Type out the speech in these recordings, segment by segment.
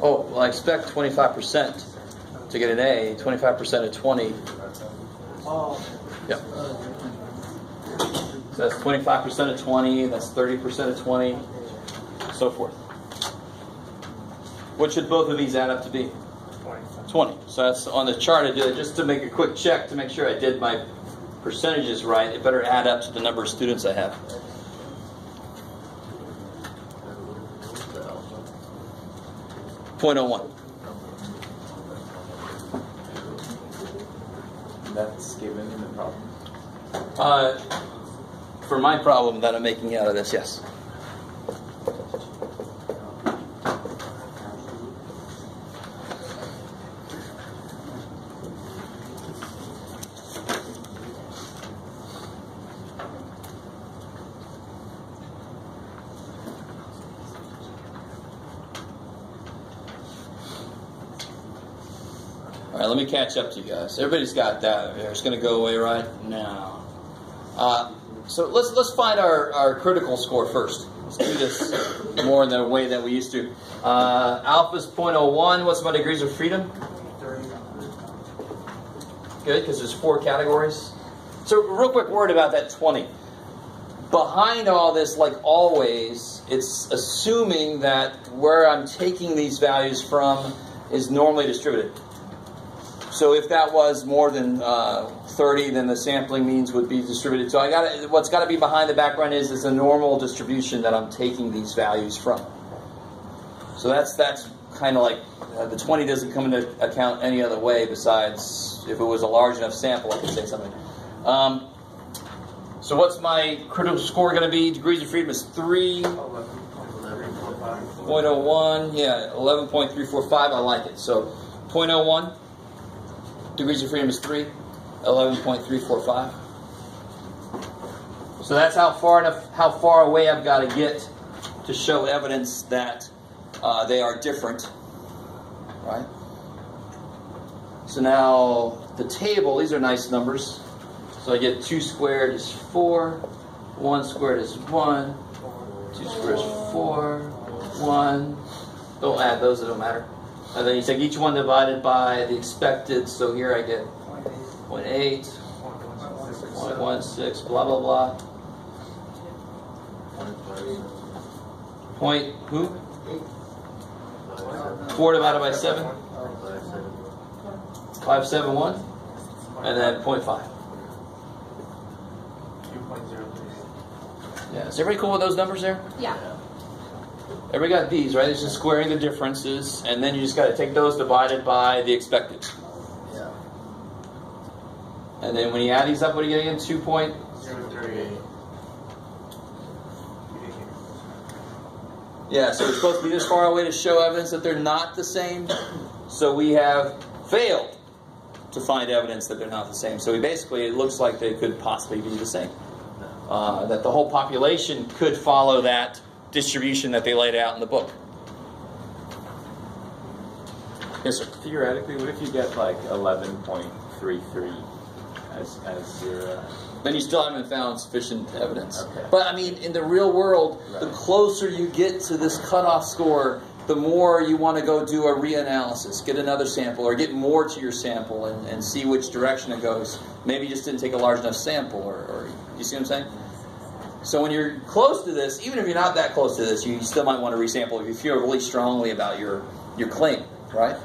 Oh, well, I expect 25% to get an A, 25% of 20. Yep. So that's 25% of 20, that's 30% of 20, so forth. What should both of these add up to be? 20. So that's on the chart I did just to make a quick check to make sure I did my percentages right. It better add up to the number of students I have. Point oh one. That's given in the problem. Uh, for my problem that I'm making out of this, yes. All right, let me catch up to you guys. Everybody's got that. It's going to go away right now. Uh, so let's let's find our, our critical score first. Let's do this more in the way that we used to. Uh, alpha's 0.01. What's my degrees of freedom? Good, because there's four categories. So real quick word about that 20. Behind all this, like always, it's assuming that where I'm taking these values from is normally distributed. So if that was more than uh, 30, then the sampling means would be distributed. So I got what's got to be behind the background is is a normal distribution that I'm taking these values from. So that's that's kind of like uh, the 20 doesn't come into account any other way besides if it was a large enough sample, I could say something. Um, so what's my critical score going to be? Degrees of freedom is 3. 0.01, yeah, 11.345, I like it. So 0.01 degrees of freedom is 3, 11.345. So that's how far enough, how far away I've got to get to show evidence that uh, they are different, right? So now the table, these are nice numbers. So I get 2 squared is 4, 1 squared is 1, 2 squared is 4, 1. Don't add those, it don't matter. And then you take each one divided by the expected. So here I get 0.8, 0.16, blah, blah, blah. Point who? 4 divided by 7? 571. And then 0.5. Yeah, is everybody cool with those numbers there? Yeah. Everybody got these, right? It's just squaring the differences, and then you just got to take those divided by the expected. Yeah. And then when you add these up, what are you getting in? 2 point? Yeah, so we're supposed to be this far away to show evidence that they're not the same. So we have failed to find evidence that they're not the same. So we basically, it looks like they could possibly be the same. Uh, that the whole population could follow that distribution that they laid out in the book. Yes, sir. Theoretically, what if you get like 11.33 as, as your. Uh, Then you still haven't found sufficient evidence. Okay. But I mean, in the real world, the closer you get to this cutoff score, the more you want to go do a reanalysis, get another sample, or get more to your sample and, and see which direction it goes. Maybe you just didn't take a large enough sample, or, or you see what I'm saying? So when you're close to this, even if you're not that close to this, you still might want to resample if you feel really strongly about your your claim, right?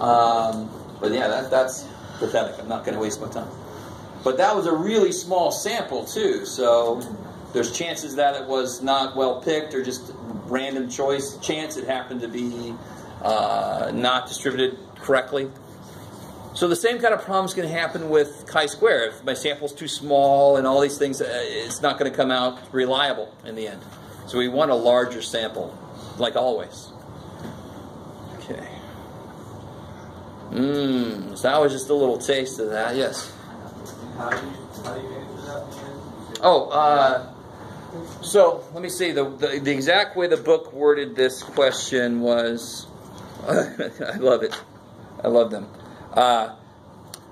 Um, but yeah, that, that's pathetic. I'm not going to waste my time. But that was a really small sample too, so there's chances that it was not well picked or just random choice chance it happened to be uh, not distributed correctly. So the same kind of problem is going to happen with chi-square. If my sample's too small and all these things, uh, it's not going to come out reliable in the end. So we want a larger sample, like always. Okay. Mmm. So that was just a little taste of that. Yes. how do you, how do you answer that? Oh, uh, so let me see. The, the the exact way the book worded this question was, I love it. I love them. Uh,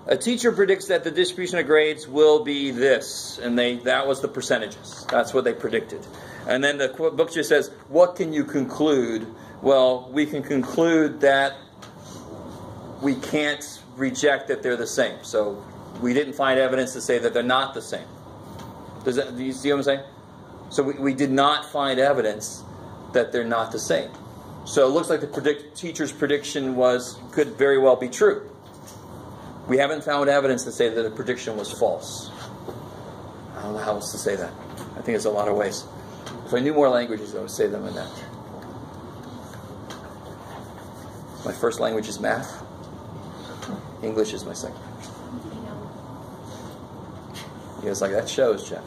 A teacher predicts that the distribution of grades will be this, and they that was the percentages. That's what they predicted. And then the book just says, "What can you conclude?" Well, we can conclude that we can't reject that they're the same. So we didn't find evidence to say that they're not the same. Does that? Do you see what I'm saying? So we, we did not find evidence that they're not the same. So it looks like the predict, teacher's prediction was could very well be true. We haven't found evidence to say that the prediction was false. I don't know how else to say that. I think it's a lot of ways. If I knew more languages, I would say them in that. My first language is math. English is my second. He was like, that shows, Jeff.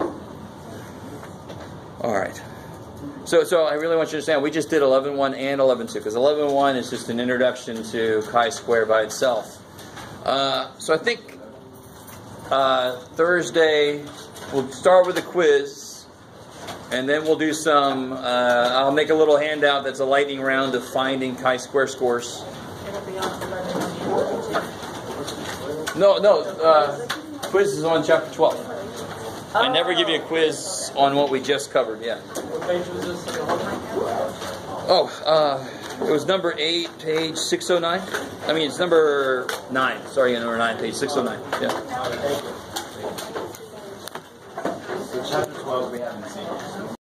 All right. So, so I really want you to understand, we just did 11.1 and 11.2, because 11.1 is just an introduction to chi-square by itself. Uh, so I think uh, Thursday we'll start with a quiz, and then we'll do some. Uh, I'll make a little handout that's a lightning round of finding chi-square scores. No, no. Uh, quiz is on chapter 12. I never give you a quiz on what we just covered. Yeah. What page was this? Oh, uh, it was number eight, page 609. I mean, it's number nine. Sorry, number nine, page 609. Yeah. Chapter 12 we haven't seen.